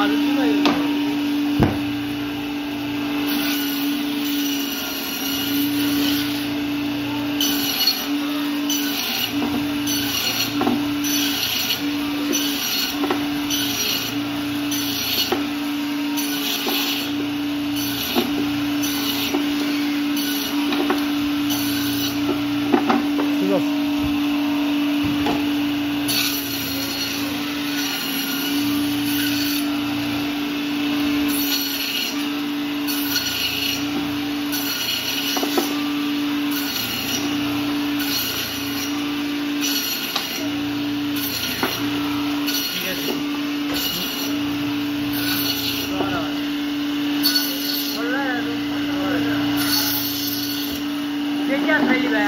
丸くない你也可以的呀